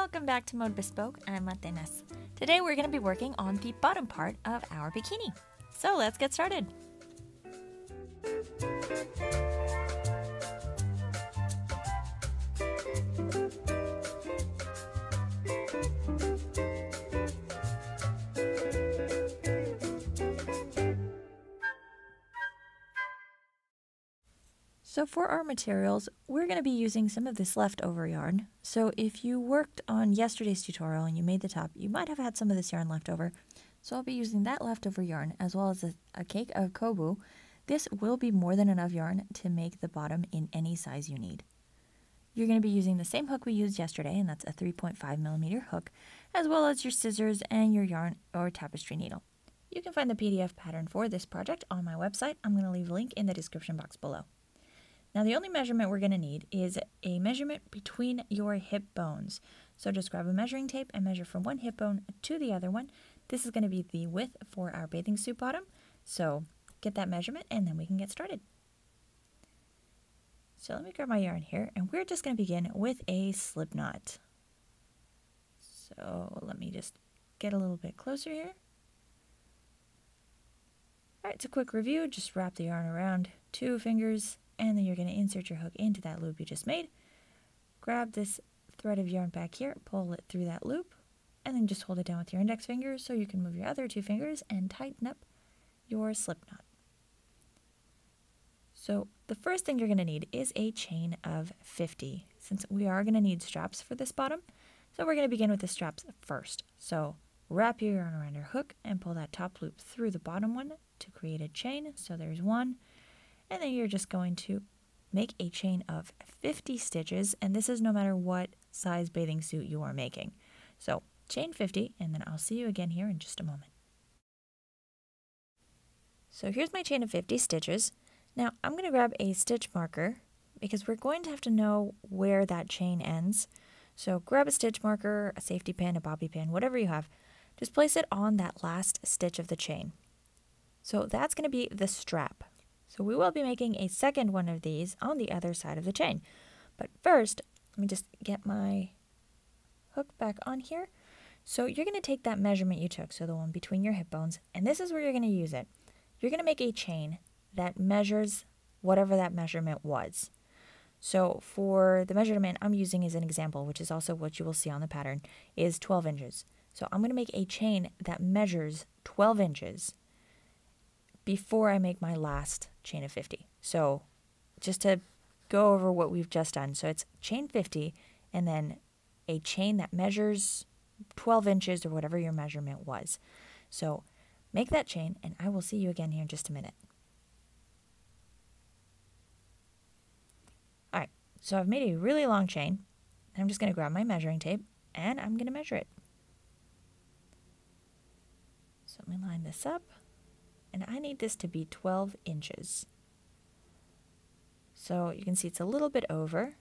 Welcome back to Mode Bespoke. I'm Atenas. Today we're going to be working on the bottom part of our bikini. So let's get started. So for our materials, we're going to be using some of this leftover yarn. So if you worked on yesterday's tutorial and you made the top, you might have had some of this yarn left over. So I'll be using that leftover yarn as well as a, a cake of Coboo. This will be more than enough yarn to make the bottom in any size you need. You're going to be using the same hook we used yesterday, and that's a 3.5 millimeter hook, as well as your scissors and your yarn or tapestry needle. You can find the PDF pattern for this project on my website. I'm going to leave a link in the description box below. Now the only measurement we're going to need is a measurement between your hip bones. So just grab a measuring tape and measure from one hip bone to the other one. This is going to be the width for our bathing suit bottom. So get that measurement and then we can get started. So let me grab my yarn here and we're just going to begin with a slip knot. So let me just get a little bit closer here. Alright, it's a quick review. Just wrap the yarn around two fingers and then you're going to insert your hook into that loop you just made. Grab this thread of yarn back here, pull it through that loop, and then just hold it down with your index finger so you can move your other two fingers and tighten up your slip knot. So the first thing you're going to need is a chain of 50 since we are going to need straps for this bottom. So we're going to begin with the straps first. So wrap your yarn around your hook and pull that top loop through the bottom one to create a chain. So there's one, and then you're just going to make a chain of 50 stitches and this is no matter what size bathing suit you are making. So chain 50 and then I'll see you again here in just a moment. So here's my chain of 50 stitches. Now I'm going to grab a stitch marker because we're going to have to know where that chain ends. So grab a stitch marker, a safety pin, a bobby pin, whatever you have. Just place it on that last stitch of the chain. So that's going to be the strap. So we will be making a second one of these on the other side of the chain. But first, let me just get my hook back on here. So you're going to take that measurement you took, so the one between your hip bones, and this is where you're going to use it. You're going to make a chain that measures whatever that measurement was. So for the measurement I'm using as an example, which is also what you will see on the pattern, is 12 inches. So I'm going to make a chain that measures 12 inches before I make my last chain of 50. So just to go over what we've just done. So it's chain 50 and then a chain that measures 12 inches or whatever your measurement was. So make that chain and I will see you again here in just a minute. All right, so I've made a really long chain. I'm just going to grab my measuring tape and I'm going to measure it. So let me line this up and I need this to be 12 inches. So you can see it's a little bit over.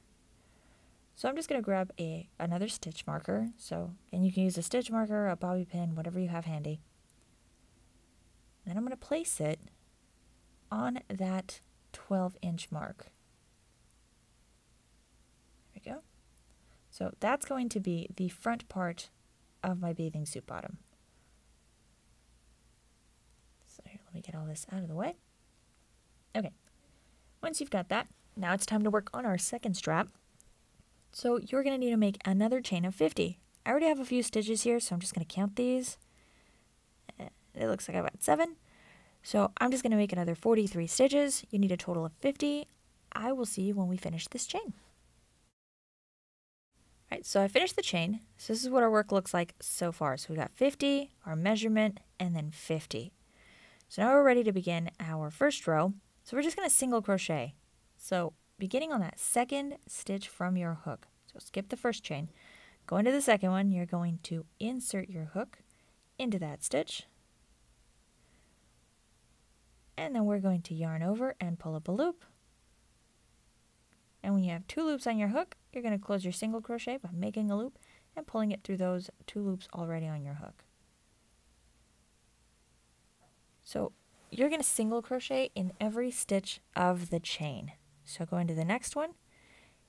So I'm just going to grab a another stitch marker. So, and you can use a stitch marker, a bobby pin, whatever you have handy. Then I'm going to place it on that 12 inch mark. There we go. So that's going to be the front part of my bathing suit bottom. Let me get all this out of the way. Okay, once you've got that, now it's time to work on our second strap. So you're going to need to make another chain of 50. I already have a few stitches here, so I'm just going to count these. It looks like I've got seven. So I'm just going to make another 43 stitches. You need a total of 50. I will see you when we finish this chain. All right, so I finished the chain. So this is what our work looks like so far. So we got 50, our measurement, and then 50. So now we're ready to begin our first row. So we're just going to single crochet. So beginning on that second stitch from your hook. So skip the first chain. Go into the second one. You're going to insert your hook into that stitch. And then we're going to yarn over and pull up a loop. And when you have two loops on your hook, you're going to close your single crochet by making a loop and pulling it through those two loops already on your hook. So you're going to single crochet in every stitch of the chain. So go into the next one,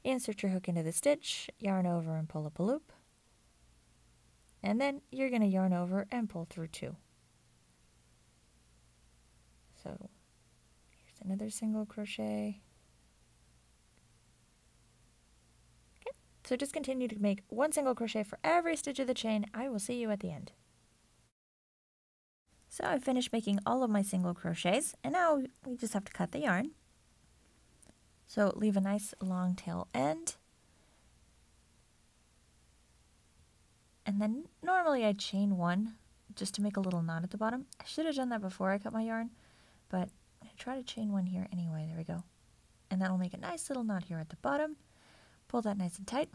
insert your hook into the stitch, yarn over and pull up a loop. And then you're going to yarn over and pull through two. So here's another single crochet. Okay, so just continue to make one single crochet for every stitch of the chain. I will see you at the end. So I finished making all of my single crochets and now we just have to cut the yarn. So leave a nice long tail end. And then normally I chain one just to make a little knot at the bottom. I should have done that before I cut my yarn, but I try to chain one here anyway. There we go. And that'll make a nice little knot here at the bottom. Pull that nice and tight,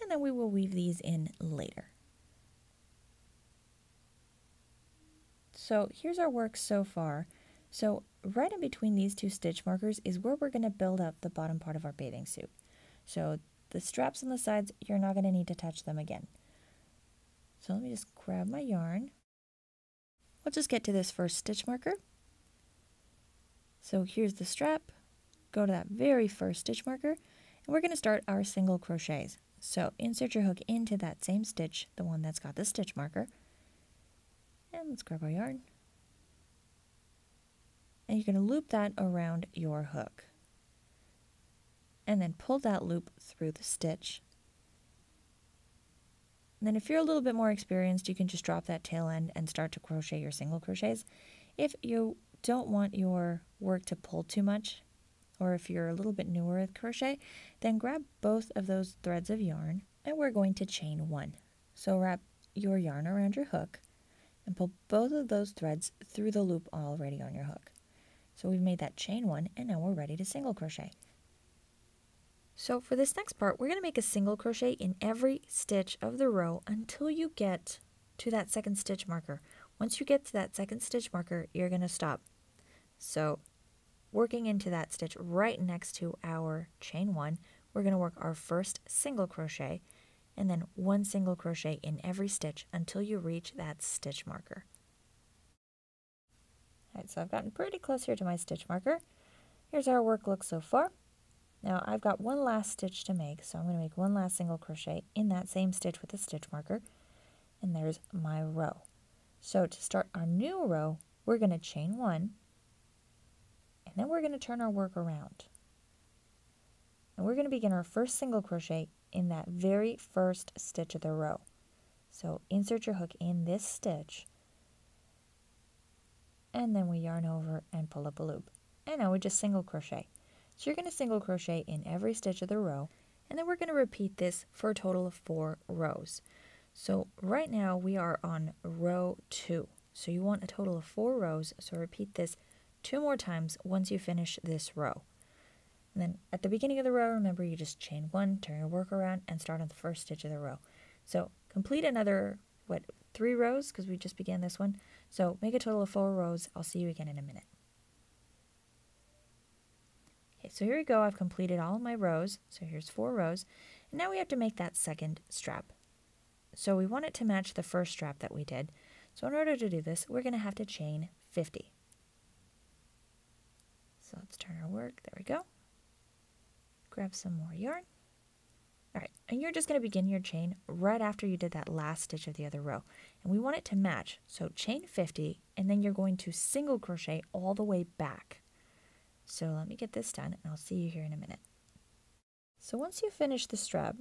and then we will weave these in later. So here's our work so far. So right in between these two stitch markers is where we're going to build up the bottom part of our bathing suit. So the straps on the sides, you're not going to need to touch them again. So let me just grab my yarn. We'll just get to this first stitch marker. So here's the strap. Go to that very first stitch marker, and we're going to start our single crochets. So insert your hook into that same stitch, the one that's got the stitch marker. Let's grab our yarn and you're going to loop that around your hook. And then pull that loop through the stitch. And then if you're a little bit more experienced, you can just drop that tail end and start to crochet your single crochets. If you don't want your work to pull too much, or if you're a little bit newer with crochet, then grab both of those threads of yarn and we're going to chain one. So wrap your yarn around your hook and pull both of those threads through the loop already on your hook. So we've made that chain one and now we're ready to single crochet. So for this next part, we're going to make a single crochet in every stitch of the row until you get to that second stitch marker. Once you get to that second stitch marker, you're going to stop. So working into that stitch right next to our chain one, we're going to work our first single crochet and then one single crochet in every stitch until you reach that stitch marker. Alright, so I've gotten pretty close here to my stitch marker. Here's our work look so far. Now I've got one last stitch to make, so I'm going to make one last single crochet in that same stitch with the stitch marker. And there's my row. So to start our new row, we're going to chain one, and then we're going to turn our work around. And we're going to begin our first single crochet in that very first stitch of the row. So insert your hook in this stitch and then we yarn over and pull up a loop. And now we just single crochet. So you're going to single crochet in every stitch of the row, and then we're going to repeat this for a total of four rows. So right now we are on row two. So you want a total of four rows, so repeat this two more times once you finish this row. And then at the beginning of the row, remember you just chain one, turn your work around, and start on the first stitch of the row. So complete another, what, three rows, because we just began this one. So make a total of four rows. I'll see you again in a minute. Okay, so here we go. I've completed all my rows. So here's four rows. And now we have to make that second strap. So we want it to match the first strap that we did. So in order to do this, we're going to have to chain 50. So let's turn our work. There we go. Grab some more yarn. All right, and you're just going to begin your chain right after you did that last stitch of the other row. And we want it to match. So chain 50, and then you're going to single crochet all the way back. So let me get this done, and I'll see you here in a minute. So once you finish the strap,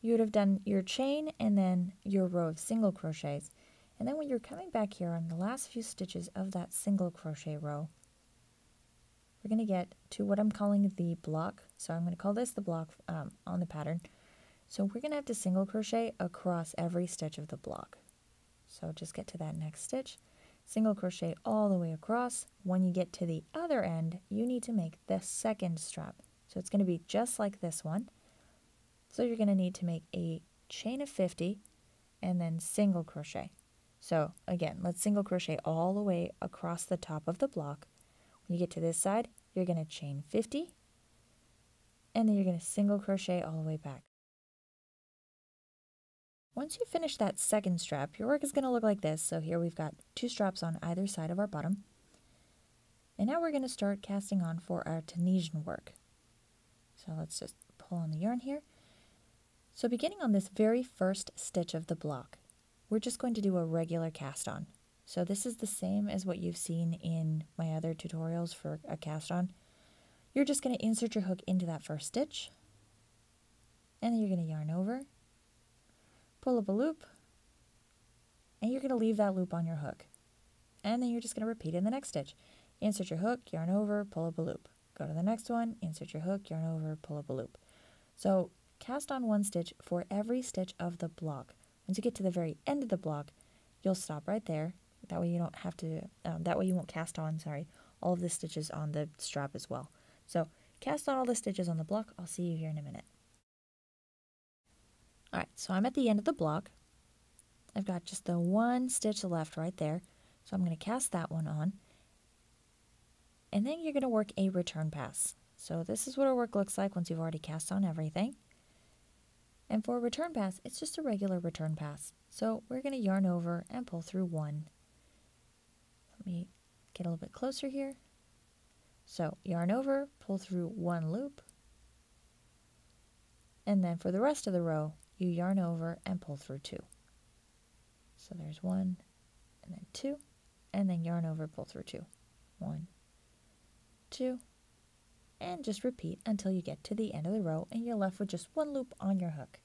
you would have done your chain and then your row of single crochets. And then when you're coming back here on the last few stitches of that single crochet row, we're going to get to what I'm calling the block. So I'm going to call this the block um, on the pattern. So we're going to have to single crochet across every stitch of the block. So just get to that next stitch, single crochet all the way across. When you get to the other end, you need to make the second strap. So it's going to be just like this one. So you're going to need to make a chain of 50 and then single crochet. So again, let's single crochet all the way across the top of the block you get to this side, you're going to chain 50 and then you're going to single crochet all the way back. Once you finish that second strap, your work is going to look like this. So here we've got two straps on either side of our bottom. And now we're going to start casting on for our Tunisian work. So let's just pull on the yarn here. So beginning on this very first stitch of the block, we're just going to do a regular cast on. So this is the same as what you've seen in my other tutorials for a cast on. You're just going to insert your hook into that first stitch, and then you're going to yarn over, pull up a loop, and you're going to leave that loop on your hook. And then you're just going to repeat in the next stitch. Insert your hook, yarn over, pull up a loop. Go to the next one, insert your hook, yarn over, pull up a loop. So cast on one stitch for every stitch of the block. Once you get to the very end of the block, you'll stop right there. That way you don't have to, um, that way you won't cast on, sorry, all of the stitches on the strap as well. So cast on all the stitches on the block. I'll see you here in a minute. All right, so I'm at the end of the block. I've got just the one stitch left right there. So I'm going to cast that one on. And then you're going to work a return pass. So this is what our work looks like once you've already cast on everything. And for a return pass, it's just a regular return pass. So we're going to yarn over and pull through one. Let me get a little bit closer here. So yarn over, pull through one loop. And then for the rest of the row, you yarn over and pull through two. So there's one, and then two, and then yarn over, pull through two. One, two, and just repeat until you get to the end of the row and you're left with just one loop on your hook.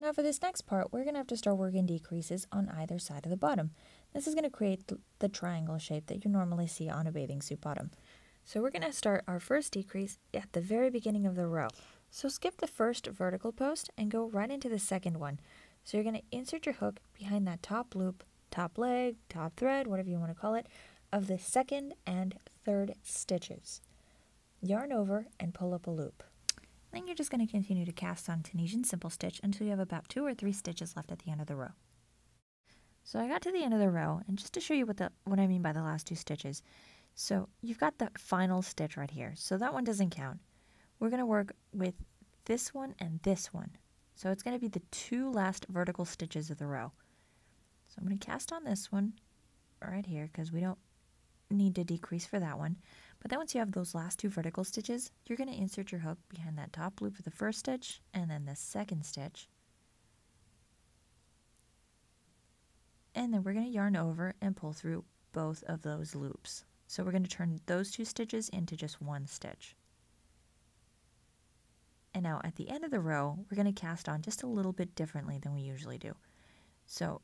Now for this next part, we're going to have to start working decreases on either side of the bottom. This is going to create the triangle shape that you normally see on a bathing suit bottom. So we're going to start our first decrease at the very beginning of the row. So skip the first vertical post and go right into the second one. So you're going to insert your hook behind that top loop, top leg, top thread, whatever you want to call it, of the second and third stitches. Yarn over and pull up a loop. Then you're just going to continue to cast on Tunisian simple stitch until you have about two or three stitches left at the end of the row. So I got to the end of the row, and just to show you what the what I mean by the last two stitches, so you've got the final stitch right here. So that one doesn't count. We're going to work with this one and this one. So it's going to be the two last vertical stitches of the row. So I'm going to cast on this one right here because we don't need to decrease for that one. But then once you have those last two vertical stitches, you're going to insert your hook behind that top loop of the first stitch and then the second stitch. And then we're going to yarn over and pull through both of those loops. So we're going to turn those two stitches into just one stitch. And now at the end of the row, we're going to cast on just a little bit differently than we usually do. So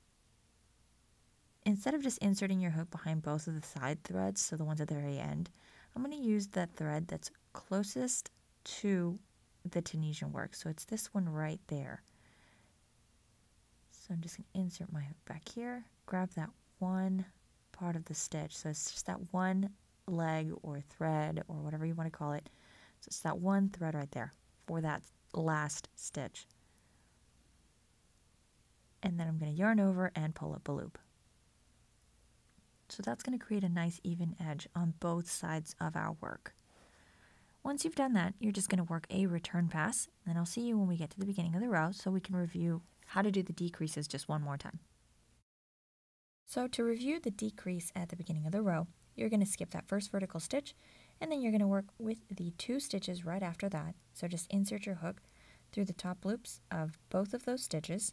instead of just inserting your hook behind both of the side threads, so the ones at the very end, I'm going to use that thread that's closest to the Tunisian work. So it's this one right there. So I'm just going to insert my hook back here, grab that one part of the stitch. So it's just that one leg or thread or whatever you want to call it. So it's that one thread right there for that last stitch. And then I'm going to yarn over and pull up a loop. So that's going to create a nice even edge on both sides of our work. Once you've done that, you're just going to work a return pass, and I'll see you when we get to the beginning of the row so we can review how to do the decreases just one more time. So to review the decrease at the beginning of the row, you're going to skip that first vertical stitch, and then you're going to work with the two stitches right after that. So just insert your hook through the top loops of both of those stitches,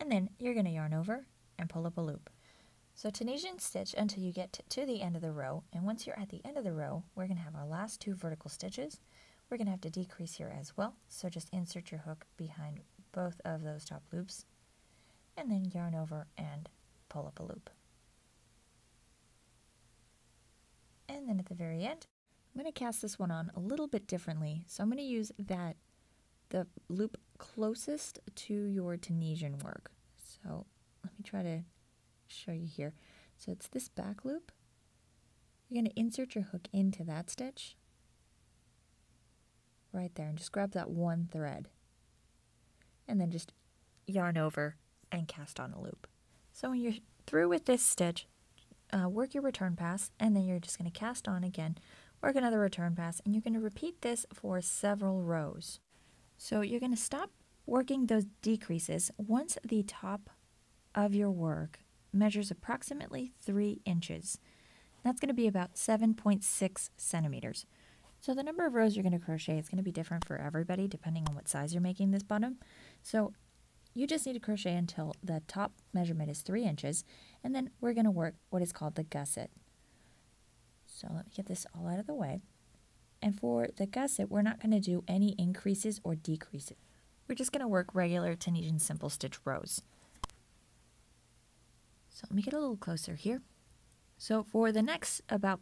and then you're going to yarn over and pull up a loop. So Tunisian stitch until you get to the end of the row, and once you're at the end of the row, we're going to have our last two vertical stitches. We're going to have to decrease here as well, so just insert your hook behind both of those top loops, and then yarn over and pull up a loop. And then at the very end, I'm going to cast this one on a little bit differently. So I'm going to use that, the loop closest to your Tunisian work. So let me try to show you here. So it's this back loop. You're going to insert your hook into that stitch right there and just grab that one thread and then just yarn over and cast on a loop. So when you're through with this stitch, uh, work your return pass and then you're just going to cast on again, work another return pass, and you're going to repeat this for several rows. So you're going to stop working those decreases once the top of your work measures approximately 3 inches. That's going to be about 7.6 centimeters. So the number of rows you're going to crochet is going to be different for everybody depending on what size you're making this bottom. So you just need to crochet until the top measurement is three inches, and then we're going to work what is called the gusset. So let me get this all out of the way. And for the gusset, we're not going to do any increases or decreases. We're just going to work regular Tunisian simple stitch rows. So let me get a little closer here. So for the next about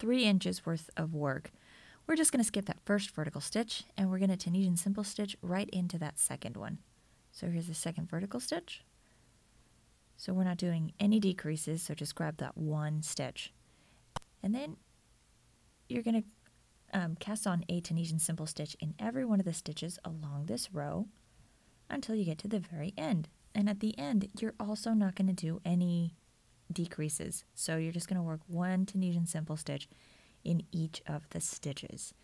three inches worth of work, we're just going to skip that first vertical stitch and we're going to Tunisian simple stitch right into that second one. So here's the second vertical stitch. So we're not doing any decreases, so just grab that one stitch. And then you're going to um, cast on a Tunisian simple stitch in every one of the stitches along this row until you get to the very end. And at the end, you're also not going to do any decreases. So you're just going to work one Tunisian simple stitch in each of the stitches.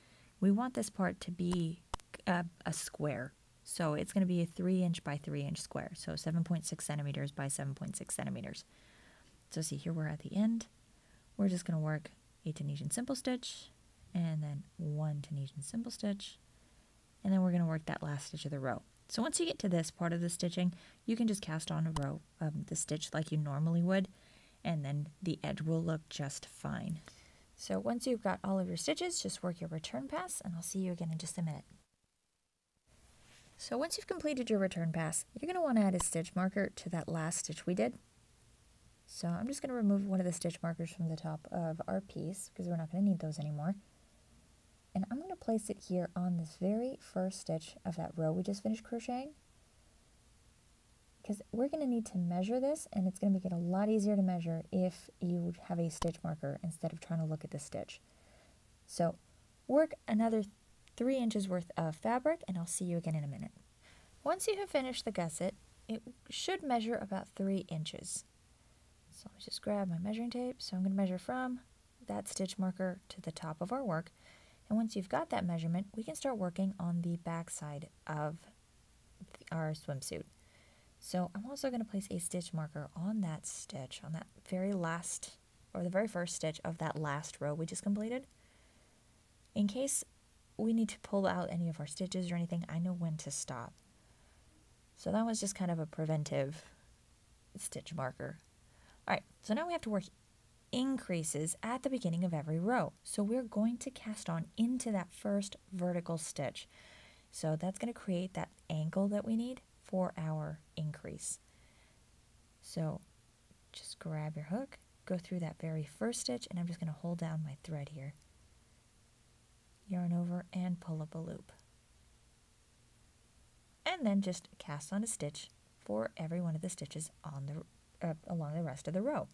We want this part to be a, a square. So it's going to be a 3 inch by 3 inch square. So 7.6 centimeters by 7.6 centimeters. So see here we're at the end. We're just going to work a Tunisian simple stitch and then one Tunisian simple stitch. And then we're going to work that last stitch of the row. So once you get to this part of the stitching, you can just cast on a row of the stitch like you normally would, and then the edge will look just fine. So once you've got all of your stitches, just work your return pass, and I'll see you again in just a minute. So once you've completed your return pass, you're going to want to add a stitch marker to that last stitch we did. So I'm just going to remove one of the stitch markers from the top of our piece, because we're not going to need those anymore. And I'm going to place it here on this very first stitch of that row we just finished crocheting. Because we're going to need to measure this, and it's going to make it a lot easier to measure if you have a stitch marker instead of trying to look at the stitch. So work another three inches worth of fabric, and I'll see you again in a minute. Once you have finished the gusset, it should measure about three inches. So let me just grab my measuring tape. So I'm going to measure from that stitch marker to the top of our work. And once you've got that measurement, we can start working on the back side of our swimsuit. So I'm also going to place a stitch marker on that stitch, on that very last, or the very first stitch of that last row we just completed. In case we need to pull out any of our stitches or anything, I know when to stop. So that was just kind of a preventive stitch marker. All right, so now we have to work increases at the beginning of every row. So we're going to cast on into that first vertical stitch. So that's going to create that angle that we need for our increase. So just grab your hook, go through that very first stitch, and I'm just going to hold down my thread here. Yarn over and pull up a loop. And then just cast on a stitch for every one of the stitches on the uh, along the rest of the row.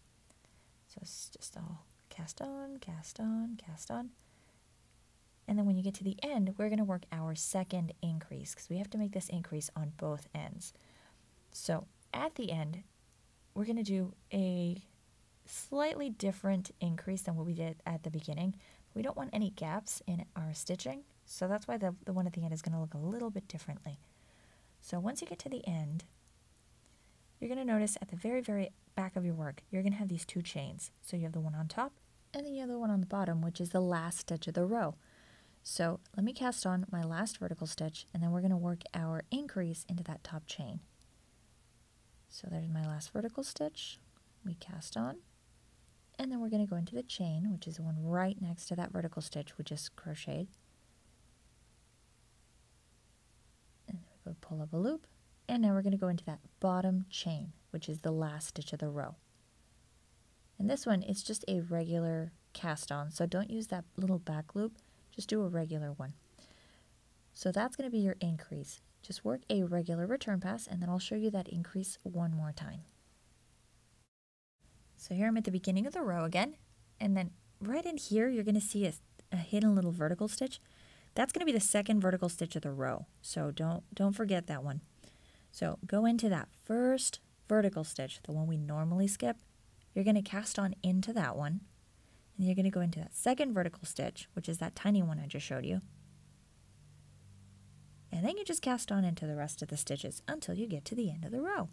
So it's just all cast on, cast on, cast on. And then when you get to the end, we're going to work our second increase because we have to make this increase on both ends. So at the end, we're going to do a slightly different increase than what we did at the beginning. We don't want any gaps in our stitching, so that's why the, the one at the end is going to look a little bit differently. So once you get to the end, you're going to notice at the very, very back of your work, you're going to have these two chains. So you have the one on top and then you have the one on the bottom, which is the last stitch of the row. So let me cast on my last vertical stitch and then we're going to work our increase into that top chain. So there's my last vertical stitch. We cast on and then we're going to go into the chain, which is the one right next to that vertical stitch we just crocheted. And we go pull up a loop and now we're going to go into that bottom chain, which is the last stitch of the row. And this one is just a regular cast on, so don't use that little back loop, just do a regular one. So that's going to be your increase. Just work a regular return pass and then I'll show you that increase one more time. So here I'm at the beginning of the row again, and then right in here you're going to see a, a hidden little vertical stitch. That's going to be the second vertical stitch of the row, so don't, don't forget that one. So go into that first vertical stitch, the one we normally skip. You're going to cast on into that one. And you're going to go into that second vertical stitch, which is that tiny one I just showed you. And then you just cast on into the rest of the stitches until you get to the end of the row.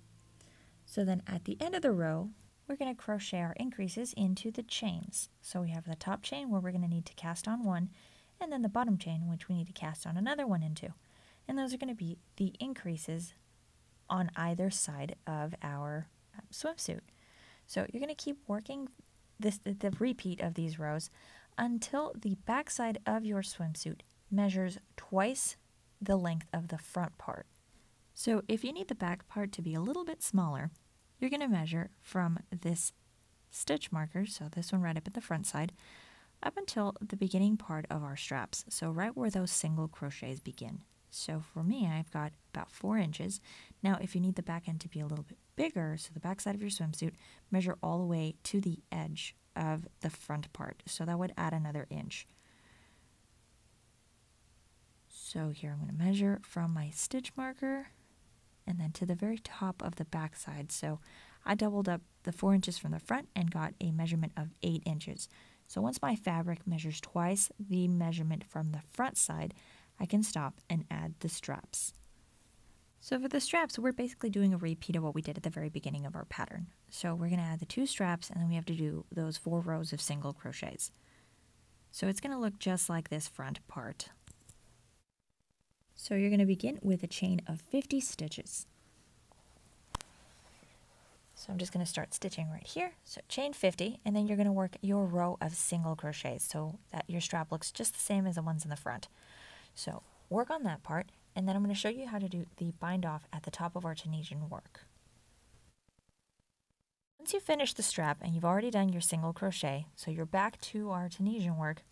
So then at the end of the row, we're going to crochet our increases into the chains. So we have the top chain where we're going to need to cast on one, and then the bottom chain which we need to cast on another one into. And those are going to be the increases on either side of our uh, swimsuit. So you're going to keep working this the, the repeat of these rows until the backside of your swimsuit measures twice the length of the front part. So if you need the back part to be a little bit smaller, you're going to measure from this stitch marker, so this one right up at the front side, up until the beginning part of our straps, so right where those single crochets begin. So for me, I've got about four inches. Now, if you need the back end to be a little bit bigger, so the back side of your swimsuit, measure all the way to the edge of the front part. So that would add another inch. So here I'm going to measure from my stitch marker and then to the very top of the back side. So I doubled up the four inches from the front and got a measurement of eight inches. So once my fabric measures twice the measurement from the front side, I can stop and add the straps. So for the straps, we're basically doing a repeat of what we did at the very beginning of our pattern. So we're going to add the two straps and then we have to do those four rows of single crochets. So it's going to look just like this front part. So you're going to begin with a chain of 50 stitches. So I'm just going to start stitching right here. So chain 50 and then you're going to work your row of single crochets so that your strap looks just the same as the ones in the front. So work on that part, and then I'm going to show you how to do the bind off at the top of our Tunisian work. Once you finish the strap and you've already done your single crochet, so you're back to our Tunisian work,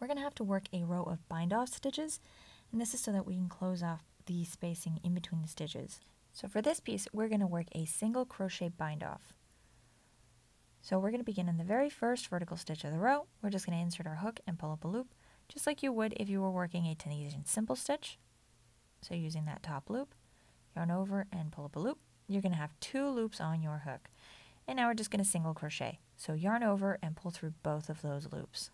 we're going to have to work a row of bind off stitches, and this is so that we can close off the spacing in between the stitches. So for this piece, we're going to work a single crochet bind off. So we're going to begin in the very first vertical stitch of the row. We're just going to insert our hook and pull up a loop just like you would if you were working a Tunisian simple stitch. So using that top loop, yarn over and pull up a loop. You're going to have two loops on your hook. And now we're just going to single crochet. So yarn over and pull through both of those loops.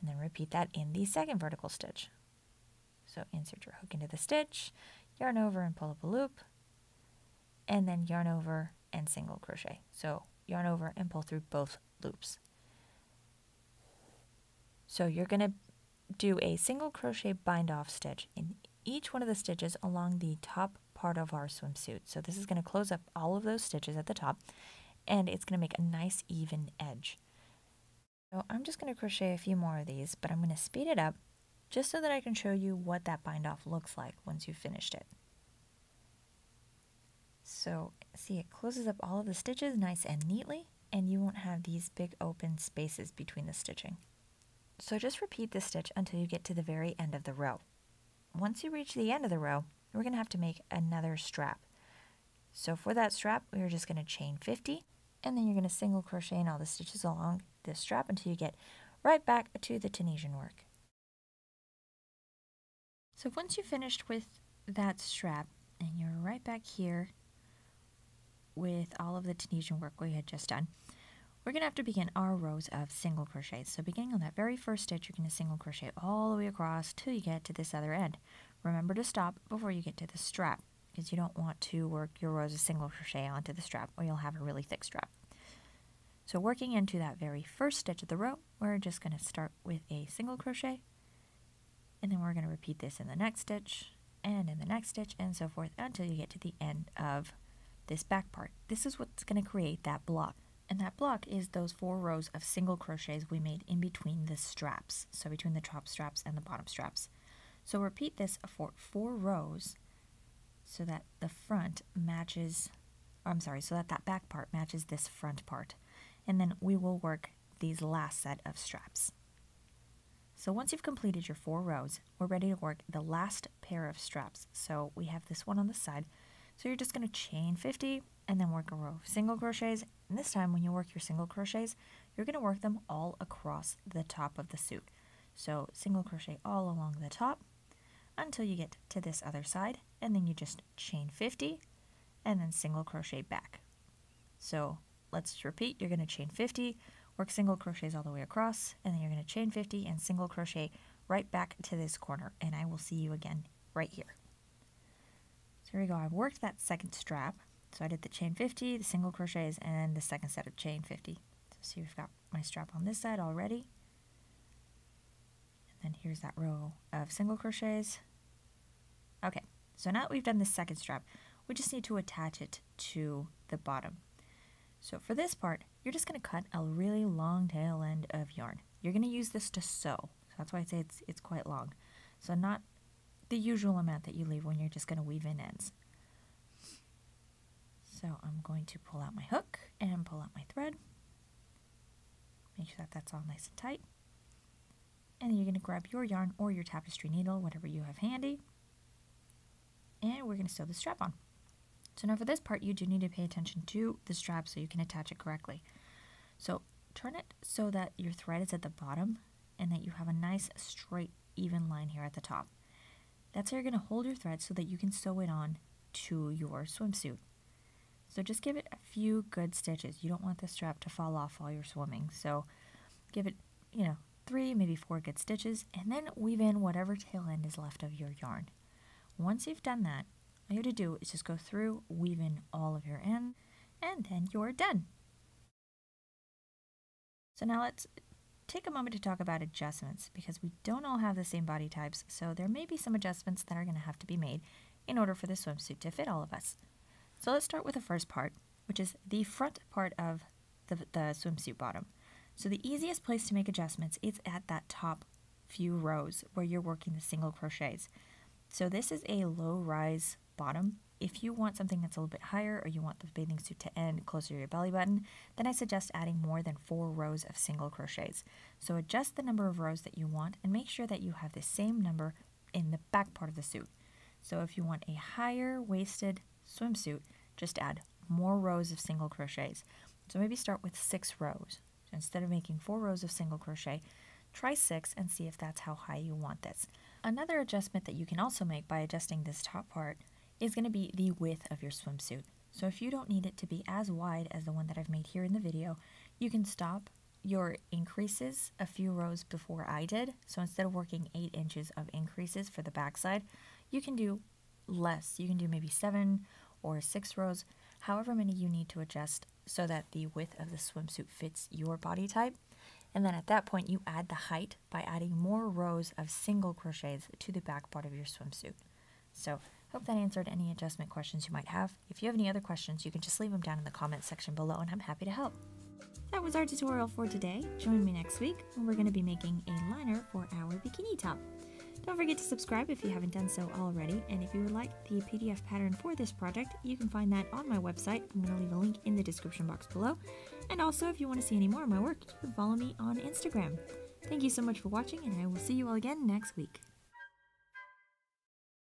And then repeat that in the second vertical stitch. So insert your hook into the stitch, yarn over and pull up a loop, and then yarn over and single crochet. So yarn over and pull through both loops. So you're going to do a single crochet bind off stitch in each one of the stitches along the top part of our swimsuit. So this is going to close up all of those stitches at the top and it's going to make a nice even edge. So I'm just going to crochet a few more of these, but I'm going to speed it up just so that I can show you what that bind off looks like once you've finished it. So see it closes up all of the stitches nice and neatly and you won't have these big open spaces between the stitching. So just repeat this stitch until you get to the very end of the row. Once you reach the end of the row, we're going to have to make another strap. So for that strap, we're just going to chain 50, and then you're going to single crochet in all the stitches along this strap until you get right back to the Tunisian work. So once you've finished with that strap, and you're right back here with all of the Tunisian work we had just done, we're going to have to begin our rows of single crochets. So beginning on that very first stitch, you're going to single crochet all the way across till you get to this other end. Remember to stop before you get to the strap because you don't want to work your rows of single crochet onto the strap or you'll have a really thick strap. So working into that very first stitch of the row, we're just going to start with a single crochet and then we're going to repeat this in the next stitch and in the next stitch and so forth until you get to the end of this back part. This is what's going to create that block. And that block is those four rows of single crochets we made in between the straps, so between the top straps and the bottom straps. So repeat this for four rows so that the front matches, I'm sorry, so that that back part matches this front part. And then we will work these last set of straps. So once you've completed your four rows, we're ready to work the last pair of straps. So we have this one on the side. So you're just going to chain 50 and then work a row of single crochets. And this time when you work your single crochets, you're going to work them all across the top of the suit. So single crochet all along the top until you get to this other side and then you just chain 50 and then single crochet back. So let's repeat, you're going to chain 50, work single crochets all the way across, and then you're going to chain 50 and single crochet right back to this corner, and I will see you again right here. So here we go, I've worked that second strap, so I did the chain 50, the single crochets, and the second set of chain 50. So see we've got my strap on this side already. And then here's that row of single crochets. Okay, So now that we've done the second strap, we just need to attach it to the bottom. So for this part, you're just going to cut a really long tail end of yarn. You're going to use this to sew. So that's why I say it's, it's quite long. So not the usual amount that you leave when you're just going to weave in ends. So I'm going to pull out my hook and pull out my thread. Make sure that that's all nice and tight. And then you're going to grab your yarn or your tapestry needle, whatever you have handy. And we're going to sew the strap on. So now for this part, you do need to pay attention to the strap so you can attach it correctly. So turn it so that your thread is at the bottom and that you have a nice straight even line here at the top. That's how you're going to hold your thread so that you can sew it on to your swimsuit. So just give it a few good stitches. You don't want the strap to fall off while you're swimming. So give it, you know, three, maybe four good stitches, and then weave in whatever tail end is left of your yarn. Once you've done that, all you have to do is just go through, weave in all of your ends, and then you're done. So now let's take a moment to talk about adjustments because we don't all have the same body types, so there may be some adjustments that are going to have to be made in order for the swimsuit to fit all of us. So let's start with the first part, which is the front part of the, the swimsuit bottom. So the easiest place to make adjustments is at that top few rows where you're working the single crochets. So this is a low rise bottom. If you want something that's a little bit higher or you want the bathing suit to end closer to your belly button, then I suggest adding more than four rows of single crochets. So adjust the number of rows that you want and make sure that you have the same number in the back part of the suit. So if you want a higher waisted swimsuit, just add more rows of single crochets. So maybe start with six rows. So instead of making four rows of single crochet, try six and see if that's how high you want this. Another adjustment that you can also make by adjusting this top part is going to be the width of your swimsuit. So if you don't need it to be as wide as the one that I've made here in the video, you can stop your increases a few rows before I did. So instead of working 8 inches of increases for the backside, you can do less. You can do maybe 7 or 6 rows, however many you need to adjust so that the width of the swimsuit fits your body type. And then at that point, you add the height by adding more rows of single crochets to the back part of your swimsuit. So Hope that answered any adjustment questions you might have. If you have any other questions, you can just leave them down in the comments section below and I'm happy to help. That was our tutorial for today. Join me next week when we're going to be making a liner for our bikini top. Don't forget to subscribe if you haven't done so already, and if you would like the PDF pattern for this project, you can find that on my website. I'm going to leave a link in the description box below. And also, if you want to see any more of my work, you can follow me on Instagram. Thank you so much for watching, and I will see you all again next week.